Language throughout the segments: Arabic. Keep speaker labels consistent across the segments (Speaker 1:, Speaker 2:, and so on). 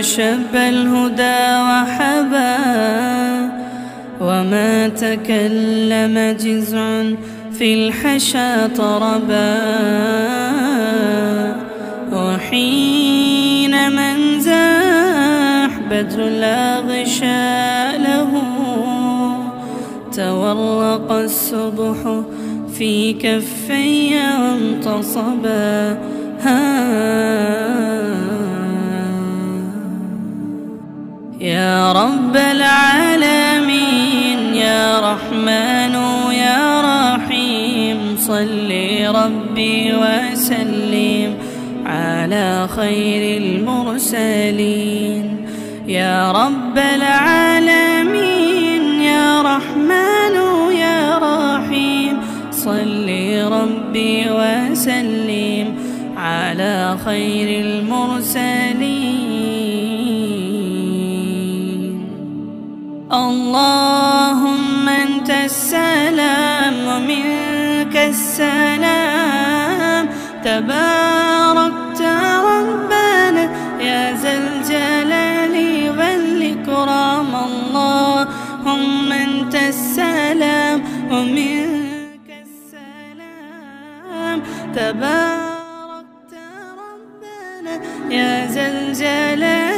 Speaker 1: شب الهدى وحبا وما تكلم جزع في الحشا طربا وحين من زاح بدر لا غشاء له تورق الصبح في كفي وانتصبا يا رب العالمين يا رحمن يا رحيم صل ربي وسلم على خير المرسلين. يا رب العالمين يا رحمن يا رحيم صل ربي وسلم على خير المرسلين. اللهم أنت السلام ومنك السلام. تباركت ربنا يا ذا الجلال والإكرام. اللهم أنت السلام ومنك السلام. تباركت ربنا يا ذا الجلال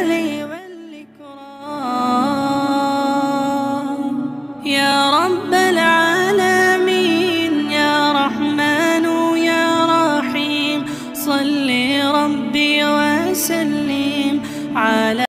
Speaker 1: وسلم على